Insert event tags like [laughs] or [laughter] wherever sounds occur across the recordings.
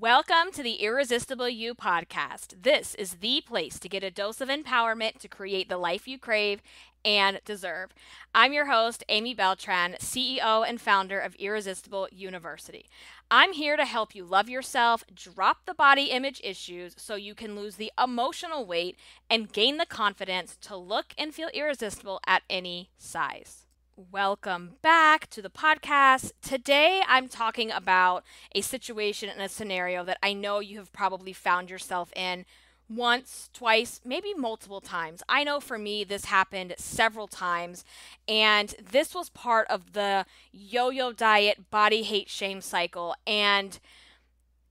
Welcome to the Irresistible You podcast. This is the place to get a dose of empowerment to create the life you crave and deserve. I'm your host, Aimee Beltran, CEO and founder of Irresistible YOUniversity. I'm here to help you love yourself, drop the body image issues so you can lose the emotional weight and gain the confidence to look and feel irresistible at any size. Welcome back to the podcast. Today I'm talking about a situation and a scenario that I know you have probably found yourself in once, twice, maybe multiple times. I know for me this happened several times, and this was part of the yo yo diet body hate shame cycle. And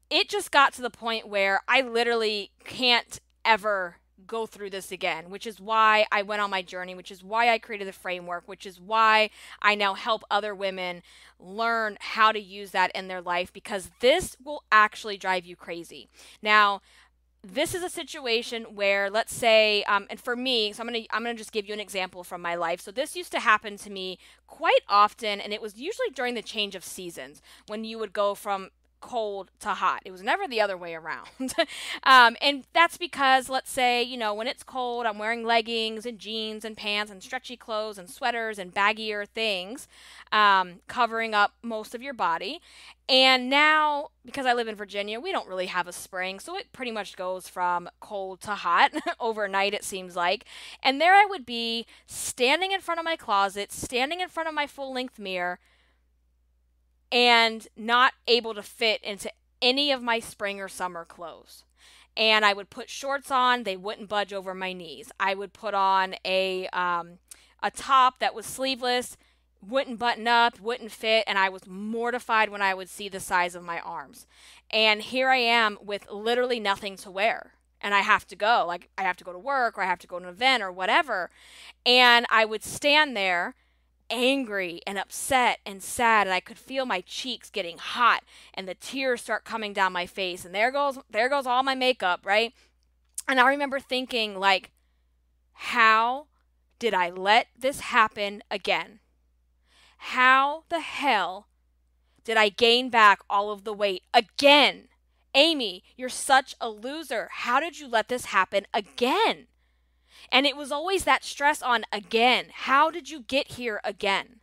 it just got to the point where I literally can't ever go through this again, which is why I went on my journey, which is why I created the framework, which is why I now help other women learn how to use that in their life because this will actually drive you crazy. Now, this is a situation where let's say um, and for me so i'm to i'm to just give you an example from my life so this used to happen to me quite often and it was usually during the change of seasons when you would go from cold to hot. It was never the other way around. [laughs] um, and that's because, let's say, you know, when it's cold, I'm wearing leggings and jeans and pants and stretchy clothes and sweaters and baggier things, um, covering up most of your body. And now, because I live in Virginia, we don't really have a spring, so it pretty much goes from cold to hot [laughs] overnight, it seems like. And there I would be standing in front of my closet, standing in front of my full length mirror and not able to fit into any of my spring or summer clothes. And I would put shorts on, they wouldn't budge over my knees. I would put on a um, a top that was sleeveless, wouldn't button up, wouldn't fit, and I was mortified when I would see the size of my arms. And here I am with literally nothing to wear. And I have to go. Like I have to go to work or I have to go to an event or whatever. And I would stand there angry and upset and sad and I could feel my cheeks getting hot and the tears start coming down my face and there goes there goes all my makeup, right? And I remember thinking like how did I let this happen again? How the hell did I gain back all of the weight again? Aimee, you're such a loser. How did you let this happen again? And it was always that stress on again. How did you get here again?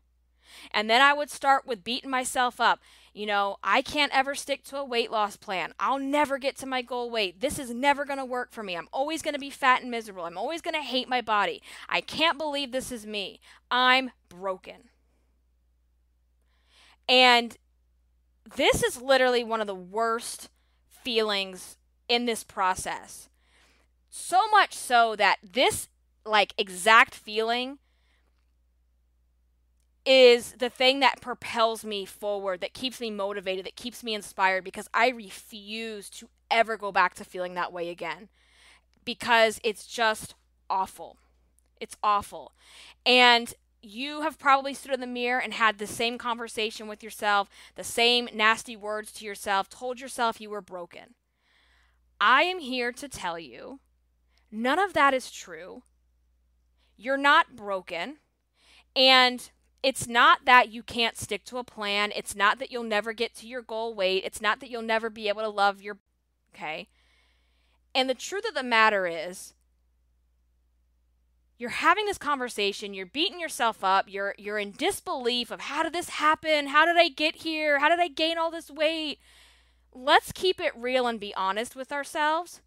And then I would start with beating myself up. You know, I can't ever stick to a weight loss plan. I'll never get to my goal weight. This is never going to work for me. I'm always going to be fat and miserable. I'm always going to hate my body. I can't believe this is me. I'm broken. And this is literally one of the worst feelings in this process so much so that this like exact feeling is the thing that propels me forward, that keeps me motivated, that keeps me inspired because I refuse to ever go back to feeling that way again because it's just awful. It's awful. And you have probably stood in the mirror and had the same conversation with yourself, the same nasty words to yourself, told yourself you were broken. I am here to tell you None of that is true. You're not broken. And it's not that you can't stick to a plan. It's not that you'll never get to your goal weight. It's not that you'll never be able to love your. Okay. And the truth of the matter is, you're having this conversation, you're beating yourself up, you're you're in disbelief of how did this happen? How did I get here? How did I gain all this weight? Let's keep it real and be honest with ourselves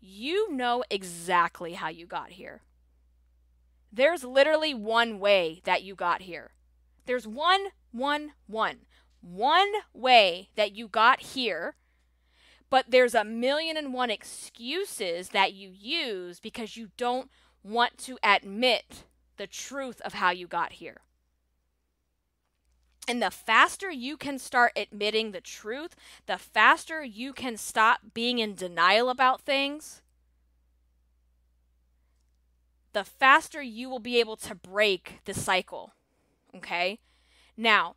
you know exactly how you got here. There's literally one way that you got here. There's one, one, one. One way that you got here, but there's a million and one excuses that you use because you don't want to admit the truth of how you got here. And the faster you can start admitting the truth, the faster you can stop being in denial about things, the faster you will be able to break the cycle. Okay? Now,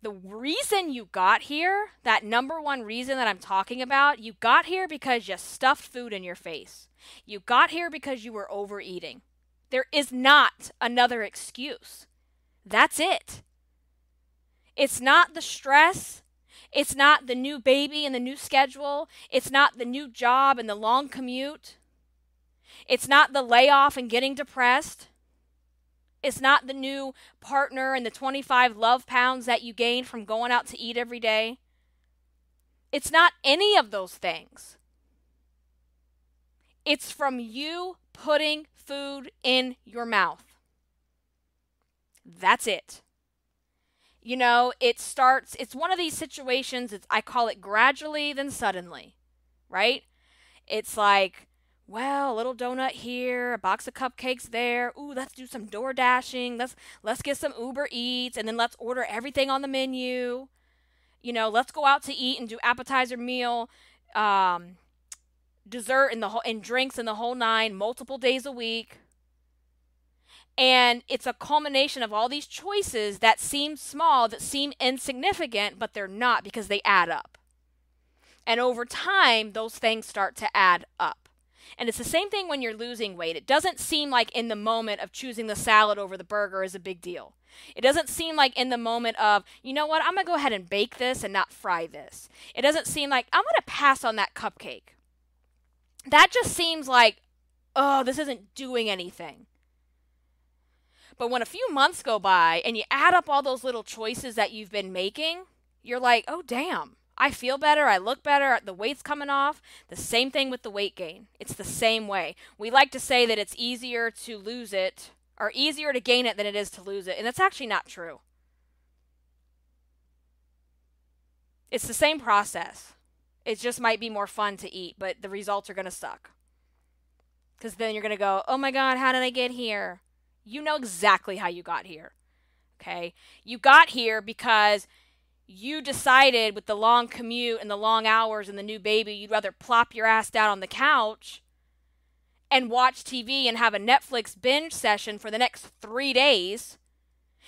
the reason you got here, that number one reason that I'm talking about, you got here because you stuffed food in your face. You got here because you were overeating. There is not another excuse. That's it. It's not the stress. It's not the new baby and the new schedule. It's not the new job and the long commute. It's not the layoff and getting depressed. It's not the new partner and the 25 love pounds that you gained from going out to eat every day. It's not any of those things. It's from you putting food in your mouth. That's it. You know, it starts, it's one of these situations, it's, I call it gradually, then suddenly, right? It's like, well, a little donut here, a box of cupcakes there. Ooh, let's do some door dashing. Let's let's get some Uber Eats and then let's order everything on the menu. You know, let's go out to eat and do appetizer meal, um, dessert and the whole and drinks in the whole nine multiple days a week. And it's a culmination of all these choices that seem small, that seem insignificant, but they're not because they add up. And over time, those things start to add up. And it's the same thing when you're losing weight. It doesn't seem like in the moment of choosing the salad over the burger is a big deal. It doesn't seem like in the moment of, you know what, I'm going to go ahead and bake this and not fry this. It doesn't seem like I'm going to pass on that cupcake. That just seems like, oh, this isn't doing anything. But when a few months go by and you add up all those little choices that you've been making, you're like, oh, damn, I feel better. I look better. The weight's coming off. The same thing with the weight gain. It's the same way. We like to say that it's easier to lose it or easier to gain it than it is to lose it. And that's actually not true. It's the same process. It just might be more fun to eat, but the results are going to suck. Because then you're going to go, oh my God, how did I get here? You know exactly how you got here. Okay? You got here because you decided with the long commute and the long hours and the new baby, you'd rather plop your ass down on the couch and watch TV and have a Netflix binge session for the next three days.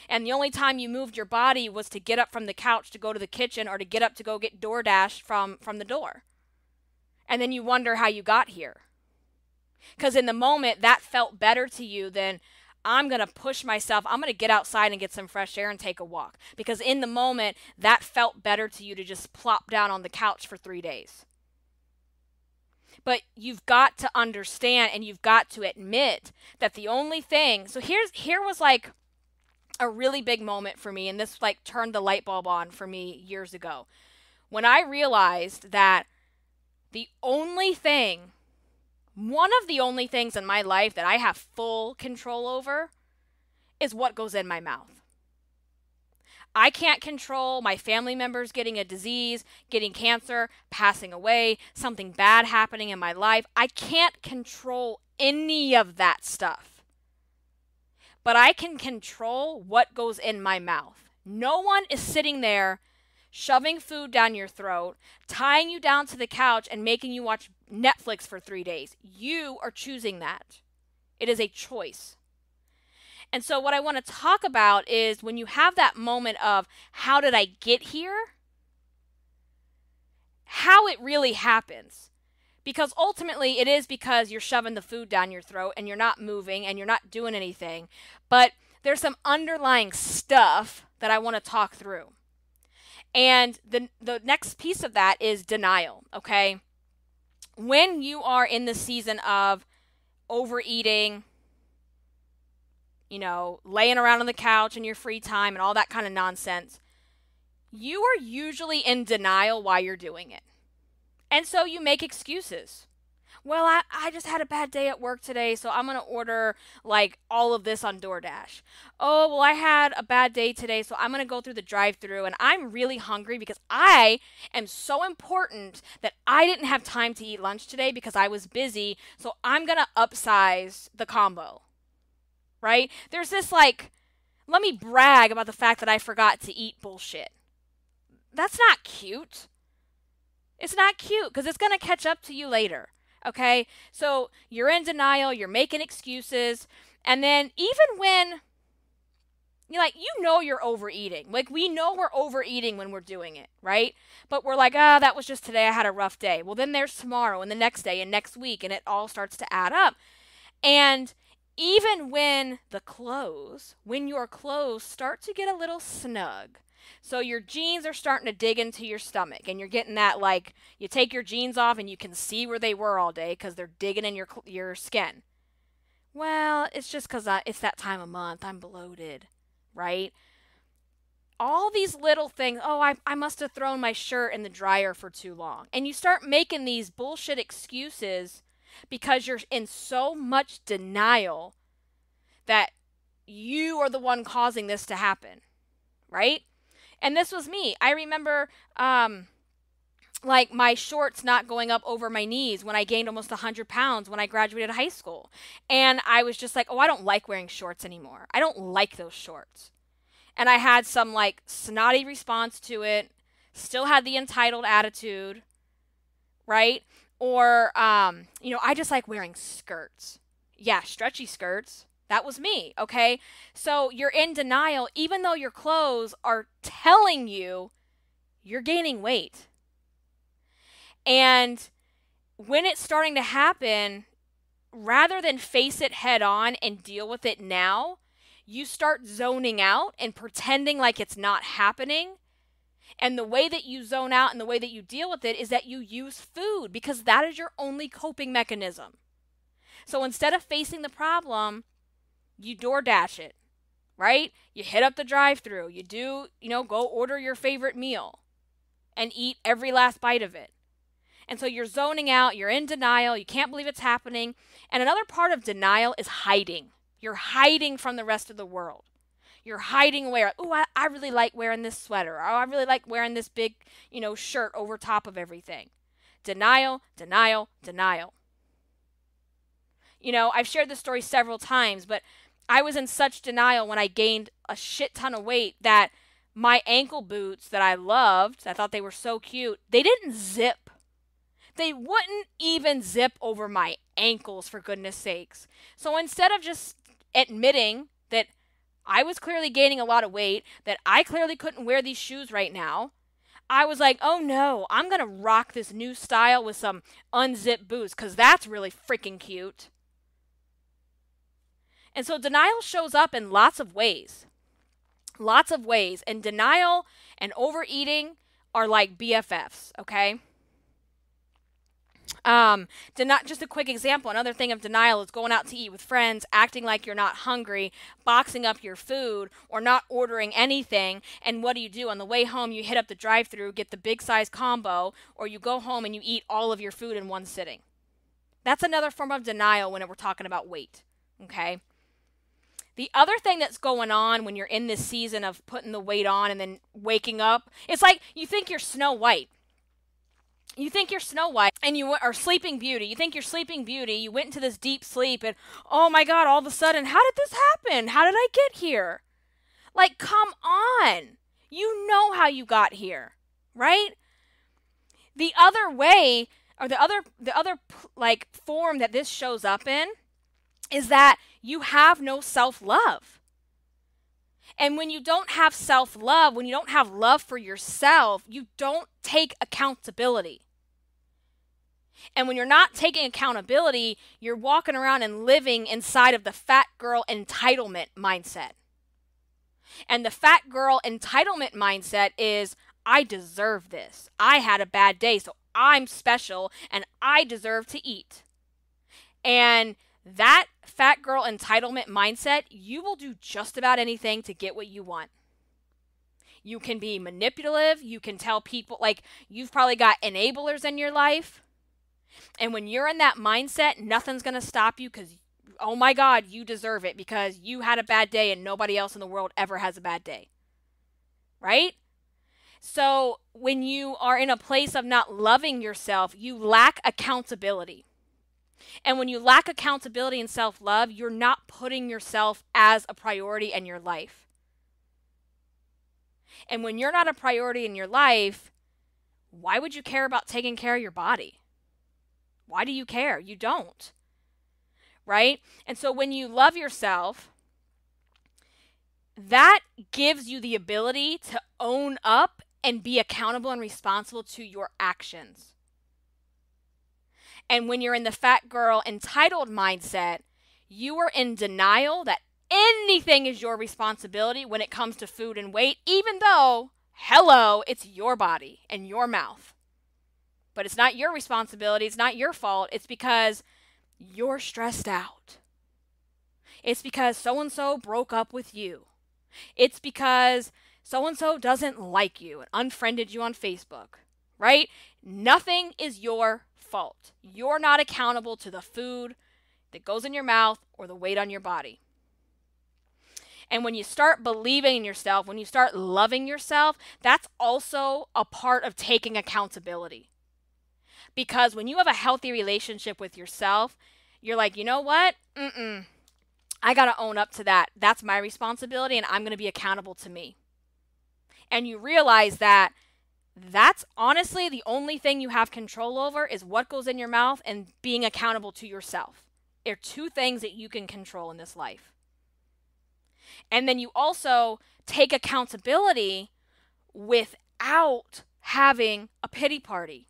And the only time you moved your body was to get up from the couch to go to the kitchen or to get up to go get DoorDash from, from the door. And then you wonder how you got here. Because in the moment, that felt better to you than, I'm going to push myself. I'm going to get outside and get some fresh air and take a walk. Because in the moment, that felt better to you to just plop down on the couch for three days. But you've got to understand and you've got to admit that the only thing. So here's here was like a really big moment for me, and this like turned the light bulb on for me years ago. When I realized that the only thing one of the only things in my life that I have full control over is what goes in my mouth. I can't control my family members getting a disease, getting cancer, passing away, something bad happening in my life. I can't control any of that stuff. But I can control what goes in my mouth. No one is sitting there shoving food down your throat, tying you down to the couch, and making you watch Netflix for three days. You are choosing that. It is a choice. And so, what I want to talk about is when you have that moment of, how did I get here? How it really happens. Because ultimately, it is because you're shoving the food down your throat and you're not moving and you're not doing anything. But there's some underlying stuff that I want to talk through. And the the next piece of that is denial, okay? When you are in the season of overeating, you know, laying around on the couch in your free time and all that kind of nonsense, you are usually in denial why you're doing it. And so you make excuses well, I, I just had a bad day at work today, so I'm going to order like all of this on DoorDash. Oh, well, I had a bad day today, so I'm going to go through the drive through and I'm really hungry because I am so important that I didn't have time to eat lunch today because I was busy, so I'm going to upsize the combo. Right? There's this like, let me brag about the fact that I forgot to eat bullshit. That's not cute. It's not cute because it's going to catch up to you later. Okay? So you're in denial, you're making excuses, and then even when you like you know you're overeating. Like we know we're overeating when we're doing it, right? But we're like, "Ah, oh, that was just today. I had a rough day." Well, then there's tomorrow and the next day and next week and it all starts to add up. And even when the clothes, when your clothes start to get a little snug, So your jeans are starting to dig into your stomach, and you're getting that like you take your jeans off and you can see where they were all day because they're digging in your your skin. Well, it's just because it's that time of month. I'm bloated, right? All these little things. Oh, I, I must have thrown my shirt in the dryer for too long. And you start making these bullshit excuses because you're in so much denial that you are the one causing this to happen, right? And this was me. I remember um, like my shorts not going up over my knees when I gained almost 100 pounds when I graduated high school. And I was just like, oh, I don't like wearing shorts anymore. I don't like those shorts. And I had some like snotty response to it, still had the entitled attitude, right? Or, um, you know, I just like wearing skirts. Yeah, stretchy skirts. That was me, okay? So you're in denial even though your clothes are telling you you're gaining weight. And when it's starting to happen, rather than face it head on and deal with it now, you start zoning out and pretending like it's not happening. And the way that you zone out and the way that you deal with it is that you use food because that is your only coping mechanism. So instead of facing the problem, you DoorDash it, right? You hit up the drive through. You do, you know, go order your favorite meal and eat every last bite of it. And so you're zoning out, you're in denial, you can't believe it's happening. And another part of denial is hiding. You're hiding from the rest of the world. You're hiding where, Oh, I, I really like wearing this sweater. Oh, I really like wearing this big, you know, shirt over top of everything. Denial, denial, denial. You know, I've shared this story several times, but I was in such denial when I gained a shit ton of weight that my ankle boots that I loved, I thought they were so cute, they didn't zip. They wouldn't even zip over my ankles, for goodness sakes. So instead of just admitting that I was clearly gaining a lot of weight, that I clearly couldn't wear these shoes right now, I was like, oh no, I'm going to rock this new style with some unzipped boots because that's really freaking cute. And so denial shows up in lots of ways. Lots of ways. And denial and overeating are like BFFs, okay? Um, not just a quick example. Another thing of denial is going out to eat with friends, acting like you're not hungry, boxing up your food, or not ordering anything. And what do you do on the way home? You hit up the drive-through, get the big size combo, or you go home and you eat all of your food in one sitting. That's another form of denial when we're talking about weight. Okay. The other thing that's going on when you're in this season of putting the weight on and then waking up, it's like you think you're Snow White. You think you're Snow White and you are Sleeping Beauty. You think you're Sleeping Beauty. You went into this deep sleep and oh my God, all of a sudden, how did this happen? How did I get here? Like, come on. You know how you got here, right? The other way, or the other, the other like form that this shows up in is that you have no self love. And when you don't have self love, when you don't have love for yourself, you don't take accountability. And when you're not taking accountability, you're walking around and living inside of the fat girl entitlement mindset. And the fat girl entitlement mindset is I deserve this. I had a bad day, so I'm special and I deserve to eat. And that fat girl entitlement mindset, you will do just about anything to get what you want. You can be manipulative. You can tell people, like, you've probably got enablers in your life. And when you're in that mindset, nothing's going to stop you because, oh my God, you deserve it because you had a bad day and nobody else in the world ever has a bad day. Right? So when you are in a place of not loving yourself, you lack accountability. And when you lack accountability and self love, you're not putting yourself as a priority in your life. And when you're not a priority in your life, why would you care about taking care of your body? Why do you care? You don't. Right? And so when you love yourself, that gives you the ability to own up and be accountable and responsible to your actions. And when you're in the fat girl entitled mindset, you are in denial that anything is your responsibility when it comes to food and weight, even though, hello, it's your body and your mouth. But it's not your responsibility, it's not your fault. It's because you're stressed out. It's because so and so broke up with you. It's because so and so doesn't like you and unfriended you on Facebook, right? Nothing is your fault. You're not accountable to the food that goes in your mouth or the weight on your body. And when you start believing in yourself, when you start loving yourself, that's also a part of taking accountability. Because when you have a healthy relationship with yourself, you're like, you know what? Mm-mm. I got to own up to that. That's my responsibility, and I'm going to be accountable to me. And you realize that that's honestly the only thing you have control over is what goes in your mouth and being accountable to yourself. Are two things that you can control in this life. And then you also take accountability without having a pity party.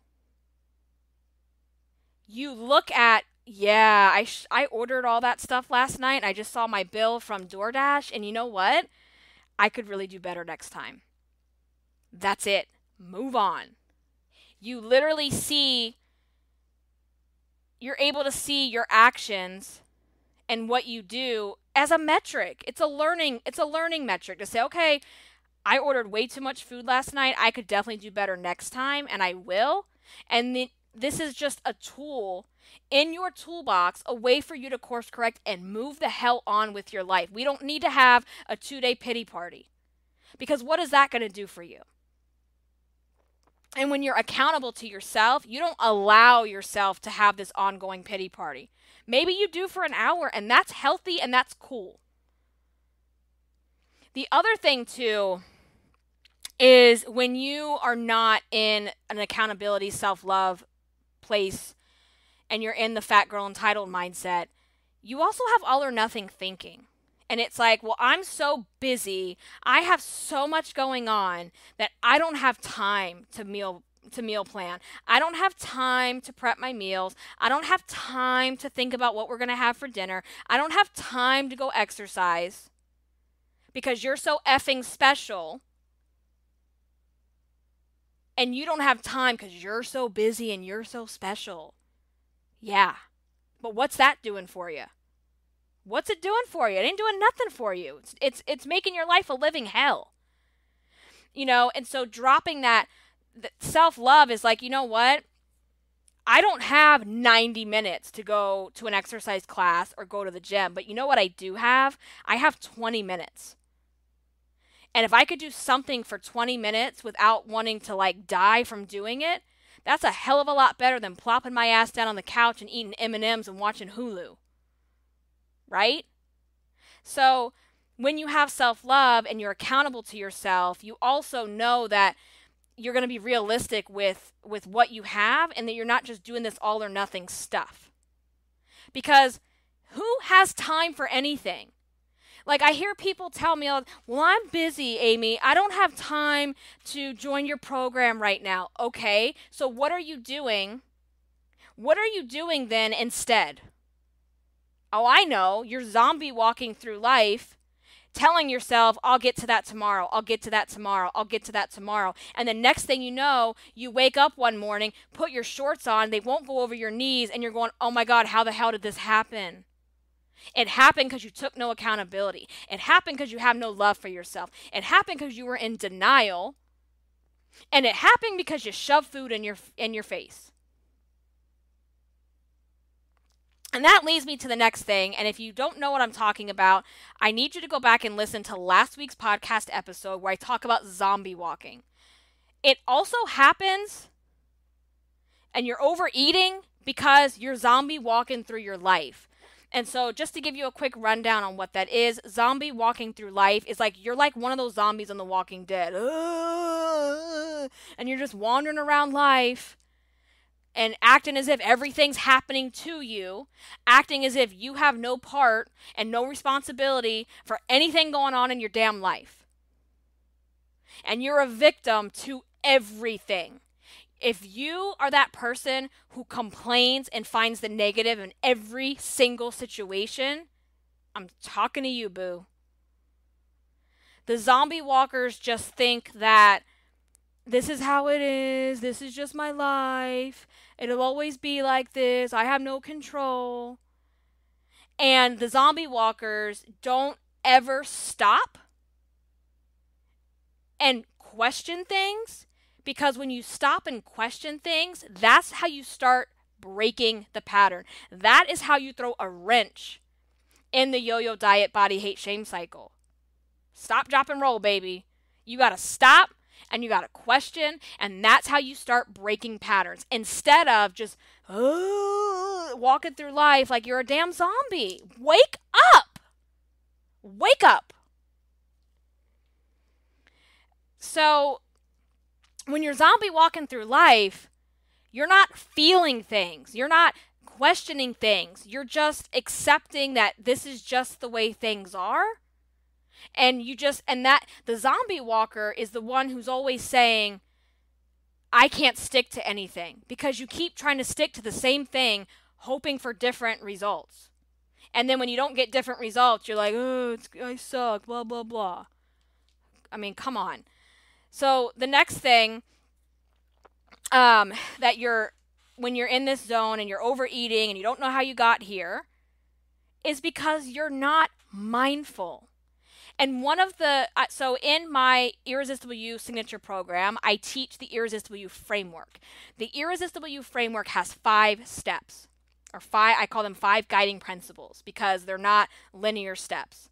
You look at, yeah, I, sh- I ordered all that stuff last night. I just saw my bill from DoorDash. And you know what? I could really do better next time. That's it. Move on. You literally see, you're able to see your actions and what you do as a metric. It's a learning, it's a learning metric to say, okay, I ordered way too much food last night. I could definitely do better next time, and I will. And th- this is just a tool in your toolbox, a way for you to course correct and move the hell on with your life. We don't need to have a two day pity party because what is that going to do for you? And when you're accountable to yourself, you don't allow yourself to have this ongoing pity party. Maybe you do for an hour, and that's healthy and that's cool. The other thing, too, is when you are not in an accountability, self love place and you're in the fat girl entitled mindset, you also have all or nothing thinking. And it's like, well, I'm so busy. I have so much going on that I don't have time to meal to meal plan. I don't have time to prep my meals. I don't have time to think about what we're going to have for dinner. I don't have time to go exercise because you're so effing special. And you don't have time because you're so busy and you're so special. Yeah. But what's that doing for you? What's it doing for you? It ain't doing nothing for you. It's it's, it's making your life a living hell. You know, and so dropping that self love is like, you know what? I don't have 90 minutes to go to an exercise class or go to the gym, but you know what I do have? I have 20 minutes. And if I could do something for 20 minutes without wanting to like die from doing it, that's a hell of a lot better than plopping my ass down on the couch and eating M&Ms and watching Hulu. Right? So, when you have self-love and you're accountable to yourself, you also know that you're going to be realistic with with what you have and that you're not just doing this all or nothing stuff. Because who has time for anything? Like I hear people tell me, "Well, I'm busy, Aimee. I don't have time to join your program right now." Okay? So what are you doing? What are you doing then instead? Oh, I know. You're zombie walking through life telling yourself, I'll get to that tomorrow, I'll get to that tomorrow, I'll get to that tomorrow. And the next thing you know, you wake up one morning, put your shorts on, they won't go over your knees, and you're going, oh my God, how the hell did this happen? It happened because you took no accountability. It happened because you have no love for yourself. It happened because you were in denial. And it happened because you shoved food in your in your face. And that leads me to the next thing. And if you don't know what I'm talking about, I need you to go back and listen to last week's podcast episode where I talk about zombie walking. It also happens, and you're overeating because you're zombie walking through your life. And so, just to give you a quick rundown on what that is, zombie walking through life is like you're like one of those zombies on The Walking Dead. [laughs] And you're just wandering around life and acting as if everything's happening to you, acting as if you have no part and no responsibility for anything going on in your damn life. And you're a victim to everything. If you are that person who complains and finds the negative in every single situation, I'm talking to you, boo. The zombie walkers just think that this is how it is. This is just my life. It'll always be like this. I have no control. And the zombie walkers don't ever stop and question things because when you stop and question things, that's how you start breaking the pattern. That is how you throw a wrench in the yo yo diet body hate shame cycle. Stop, drop, and roll, baby. You got to stop and you got to question, and that's how you start breaking patterns instead of just walking through life like you're a damn zombie. Wake up! Wake up! So, when you're zombie walking through life, you're not feeling things. You're not questioning things. You're just accepting that this is just the way things are and you just and that the zombie walker is the one who's always saying I can't stick to anything because you keep trying to stick to the same thing hoping for different results. And then when you don't get different results, you're like, "Oh, I suck, blah blah blah." I mean, come on. So, the next thing um, that you're when you're in this zone and you're overeating and you don't know how you got here is because you're not mindful. And one of the, uh, so in my Irresistible You signature program, I teach the Irresistible You framework. The Irresistible You framework has five steps, or five, I call them five guiding principles because they're not linear steps.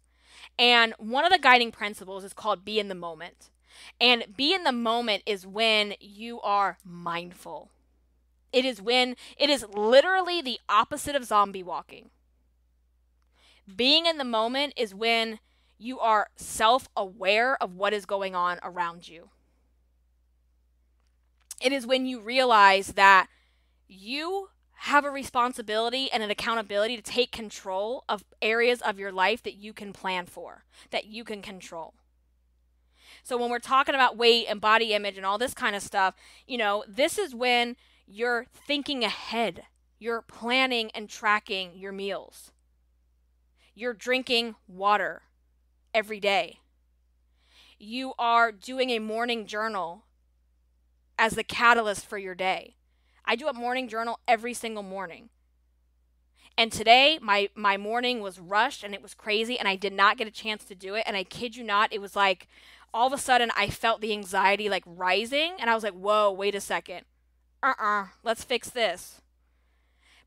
And one of the guiding principles is called be in the moment. And be in the moment is when you are mindful. It is when, it is literally the opposite of zombie walking. Being in the moment is when you are self aware of what is going on around you. It is when you realize that you have a responsibility and an accountability to take control of areas of your life that you can plan for, that you can control. So when we're talking about weight and body image and all this kind of stuff, you know, this is when you're thinking ahead. You're planning and tracking your meals. You're drinking water every day. You are doing a morning journal as the catalyst for your day. I do a morning journal every single morning. And today my my morning was rushed and it was crazy and I did not get a chance to do it and I kid you not it was like all of a sudden I felt the anxiety like rising and I was like, "Whoa, wait a second. Uh-uh, let's fix this."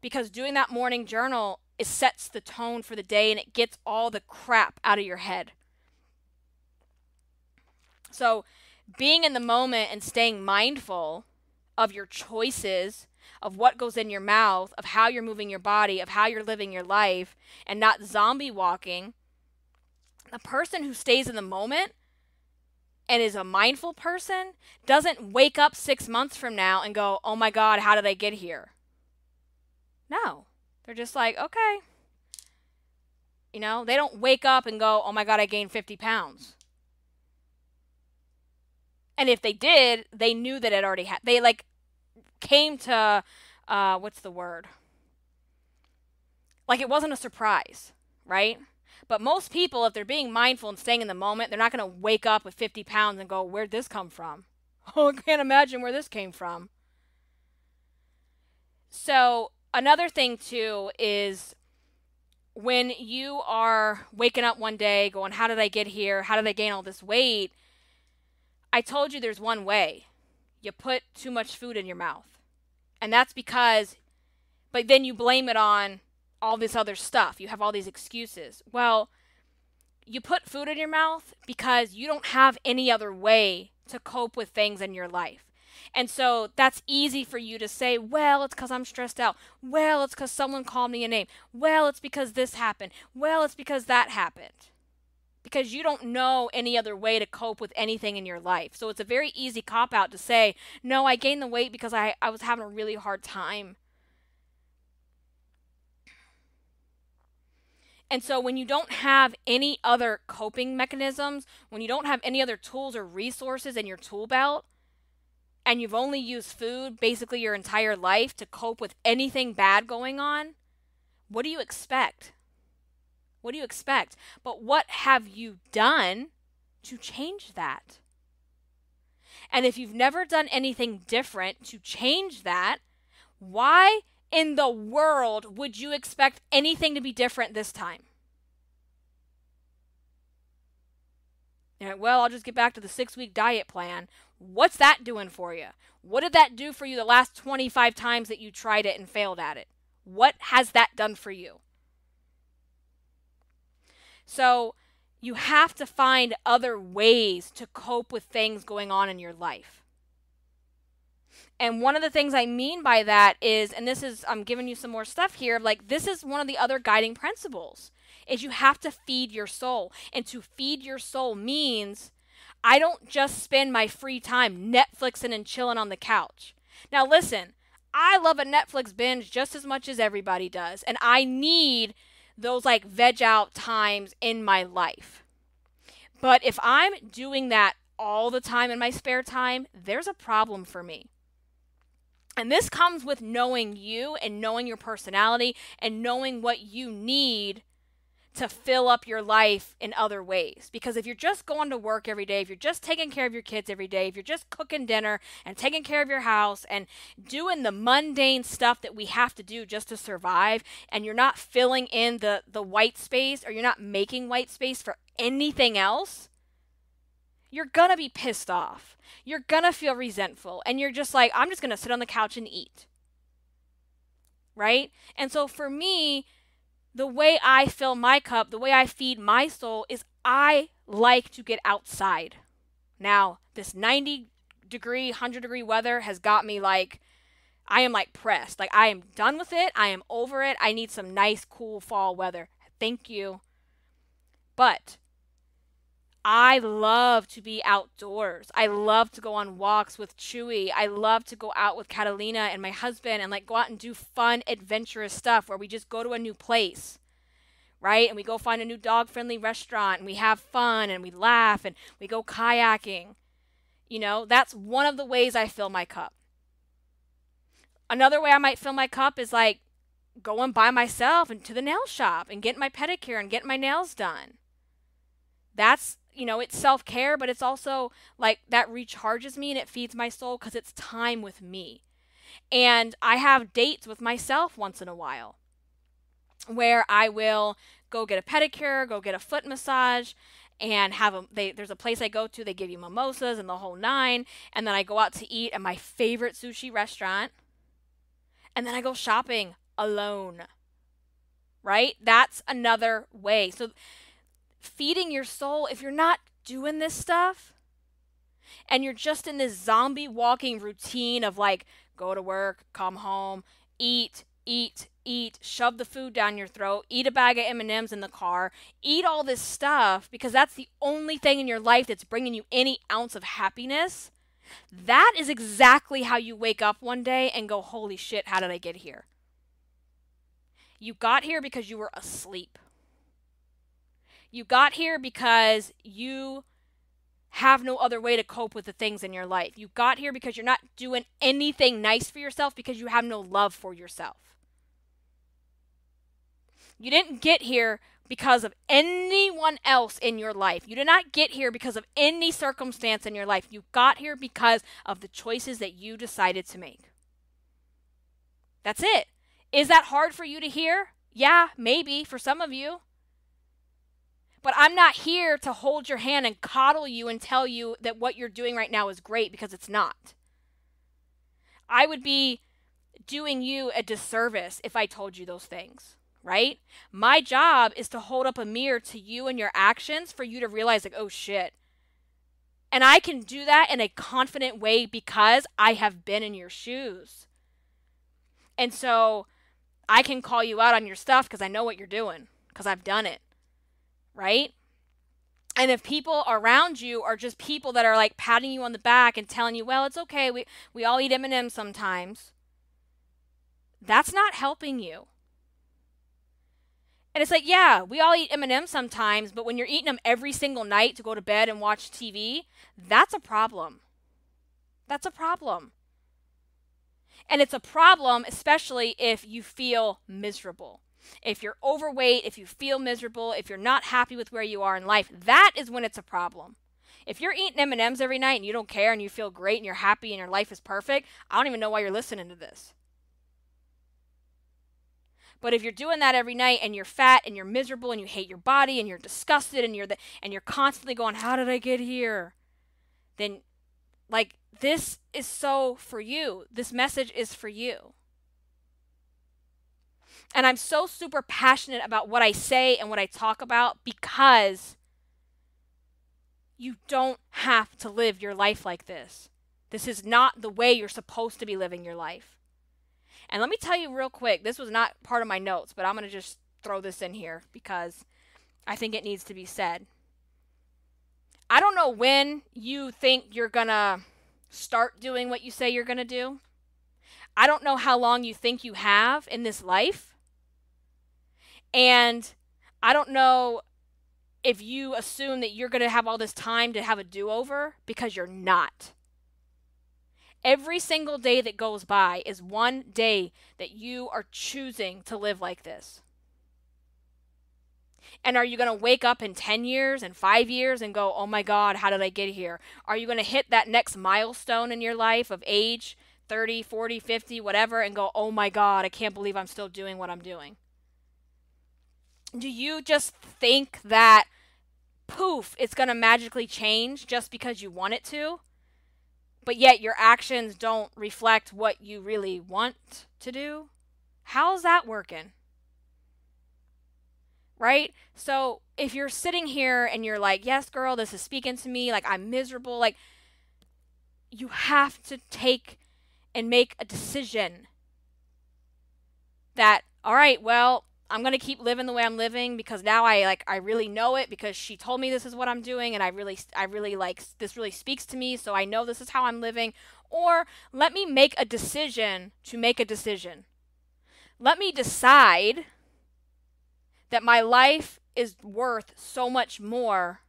Because doing that morning journal it sets the tone for the day and it gets all the crap out of your head. So, being in the moment and staying mindful of your choices, of what goes in your mouth, of how you're moving your body, of how you're living your life, and not zombie walking, the person who stays in the moment and is a mindful person doesn't wake up six months from now and go, oh my God, how did I get here? No. They're just like, okay. You know, they don't wake up and go, oh my God, I gained 50 pounds. And if they did, they knew that it already had. They like came to uh, what's the word? Like it wasn't a surprise, right? But most people, if they're being mindful and staying in the moment, they're not going to wake up with 50 pounds and go, Where'd this come from? [laughs] Oh, I can't imagine where this came from. So, another thing, too, is when you are waking up one day going, How did I get here? How did I gain all this weight? I told you there's one way. You put too much food in your mouth. And that's because, but then you blame it on all this other stuff. You have all these excuses. Well, you put food in your mouth because you don't have any other way to cope with things in your life. And so that's easy for you to say, well, it's because I'm stressed out. Well, it's because someone called me a name. Well, it's because this happened. Well, it's because that happened because you don't know any other way to cope with anything in your life. So it's a very easy cop out to say, no, I gained the weight because I, I was having a really hard time. And so when you don't have any other coping mechanisms, when you don't have any other tools or resources in your tool belt, and you've only used food basically your entire life to cope with anything bad going on, what do you expect? What do you expect? But what have you done to change that? And if you've never done anything different to change that, why in the world would you expect anything to be different this time? well, I'll just get back to the six week diet plan. What's that doing for you? What did that do for you the last 25 times that you tried it and failed at it? What has that done for you? So, you have to find other ways to cope with things going on in your life. And one of the things I mean by that is, and this is, I'm giving you some more stuff here, like this is one of the other guiding principles, is you have to feed your soul. And to feed your soul means I don't just spend my free time Netflixing and chilling on the couch. Now, listen, I love a Netflix binge just as much as everybody does, and I need those like veg out times in my life. But if I'm doing that all the time in my spare time, there's a problem for me. And this comes with knowing you and knowing your personality and knowing what you need to fill up your life in other ways. Because if you're just going to work every day, if you're just taking care of your kids every day, if you're just cooking dinner and taking care of your house and doing the mundane stuff that we have to do just to survive, and you're not filling in the, the white space or you're not making white space for anything else, you're to be pissed off you're gonna feel resentful and you're just like, I'm just gonna sit on the couch and eat. Right? And so for me, the way I fill my cup, the way I feed my soul is I like to get outside. Now, this 90 degree, 100 degree weather has got me like, I am like pressed. Like, I am done with it. I am over it. I need some nice, cool fall weather. Thank you. But I love to be outdoors. I love to go on walks with Chewy. I love to go out with Catalina and my husband and like go out and do fun, adventurous stuff where we just go to a new place, right? And we go find a new dog friendly restaurant and we have fun and we laugh and we go kayaking. You know, that's one of the ways I fill my cup. Another way I might fill my cup is like going by myself and to the nail shop and getting my pedicure and getting my nails done. That's you know, it's self care, but it's also like that recharges me and it feeds my soul because it's time with me. And I have dates with myself once in a while where I will go get a pedicure, go get a foot massage, and have a they there's a place I go to, they give you mimosas and the whole nine, and then I go out to eat at my favorite sushi restaurant. And then I go shopping alone. Right? That's another way. So feeding your soul, if you're not doing this stuff and you're just in this zombie walking routine of like go to work, come home, eat, eat, eat, shove the food down your throat, eat a bag of M&Ms in the car, eat all this stuff because that's the only thing in your life that's bringing you any ounce of happiness. That is exactly how you wake up one day and go, "Holy shit, how did I get here?" You got here because you were asleep. You got here because you have no other way to cope with the things in your life. You got here because you're not doing anything nice for yourself because you have no love for yourself. You didn't get here because of anyone else in your life. You did not get here because of any circumstance in your life. You got here because of the choices that you decided to make. That's it. Is that hard for you to hear? Yeah, maybe for some of you. But I'm not here to hold your hand and coddle you and tell you that what you're doing right now is great because it's not. I would be doing you a disservice if I told you those things, right? My job is to hold up a mirror to you and your actions for you to realize, like, oh shit. And I can do that in a confident way because I have been in your shoes. And so I can call you out on your stuff because I know what you're doing because I've done it right? And if people around you are just people that are like patting you on the back and telling you, "Well, it's okay. We we all eat M&Ms sometimes." That's not helping you. And it's like, yeah, we all eat M&Ms sometimes, but when you're eating them every single night to go to bed and watch TV, that's a problem. That's a problem. And it's a problem especially if you feel miserable. If you're overweight, if you feel miserable, if you're not happy with where you are in life, that is when it's a problem. If you're eating M&Ms every night and you don't care and you feel great and you're happy and your life is perfect, I don't even know why you're listening to this. But if you're doing that every night and you're fat and you're miserable and you hate your body and you're disgusted and you're the, and you're constantly going, "How did I get here?" then like this is so for you. This message is for you. And I'm so super passionate about what I say and what I talk about because you don't have to live your life like this. This is not the way you're supposed to be living your life. And let me tell you real quick this was not part of my notes, but I'm going to just throw this in here because I think it needs to be said. I don't know when you think you're going to start doing what you say you're going to do. I don't know how long you think you have in this life. And I don't know if you assume that you're going to have all this time to have a do over because you're not. Every single day that goes by is one day that you are choosing to live like this. And are you going to wake up in 10 years and 5 years and go, "Oh my god, how did I get here?" Are you going to hit that next milestone in your life of age, 30, 40, 50, whatever and go, "Oh my god, I can't believe I'm still doing what I'm doing?" Do you just think that poof, it's going to magically change just because you want it to? But yet your actions don't reflect what you really want to do? How's that working? right? So if you're sitting here and you're like, yes, girl, this is speaking to me, like I'm miserable, like you have to take and make a decision that, all right, well, I'm going to keep living the way I'm living because now I like I really know it because she told me this is what I'm doing and I really I really like this really speaks to me so I know this is how I'm living or let me make a decision to make a decision. Let me decide that my life is worth so much more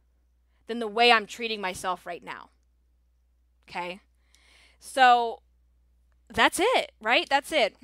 than the way I'm treating myself right now. Okay? So that's it, right? That's it.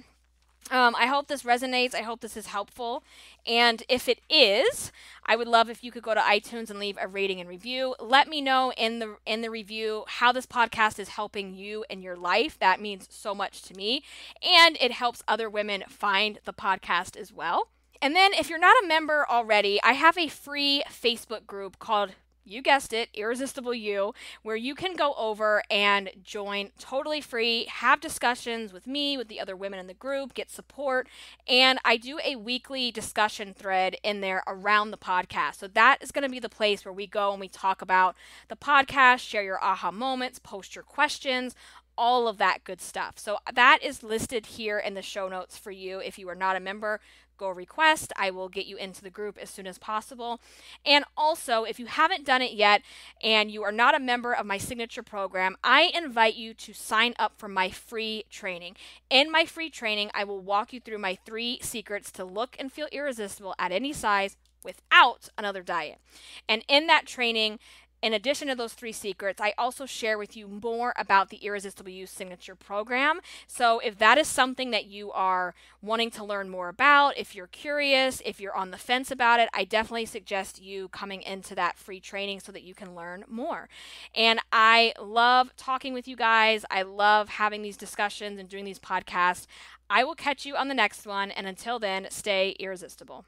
Um, I hope this resonates. I hope this is helpful. And if it is, I would love if you could go to iTunes and leave a rating and review. Let me know in the in the review how this podcast is helping you in your life. That means so much to me, and it helps other women find the podcast as well. And then, if you're not a member already, I have a free Facebook group called you guessed it, Irresistible You, where you can go over and join totally free, have discussions with me, with the other women in the group, get support. And I do a weekly discussion thread in there around the podcast. So that is going to be the place where we go and we talk about the podcast, share your aha moments, post your questions, all of that good stuff. So that is listed here in the show notes for you if you are not a member go request. I will get you into the group as soon as possible. And also, if you haven't done it yet and you are not a member of my signature program, I invite you to sign up for my free training. In my free training, I will walk you through my three secrets to look and feel irresistible at any size without another diet. And in that training, in addition to those three secrets, I also share with you more about the Irresistible You Signature Program. So, if that is something that you are wanting to learn more about, if you're curious, if you're on the fence about it, I definitely suggest you coming into that free training so that you can learn more. And I love talking with you guys. I love having these discussions and doing these podcasts. I will catch you on the next one. And until then, stay irresistible.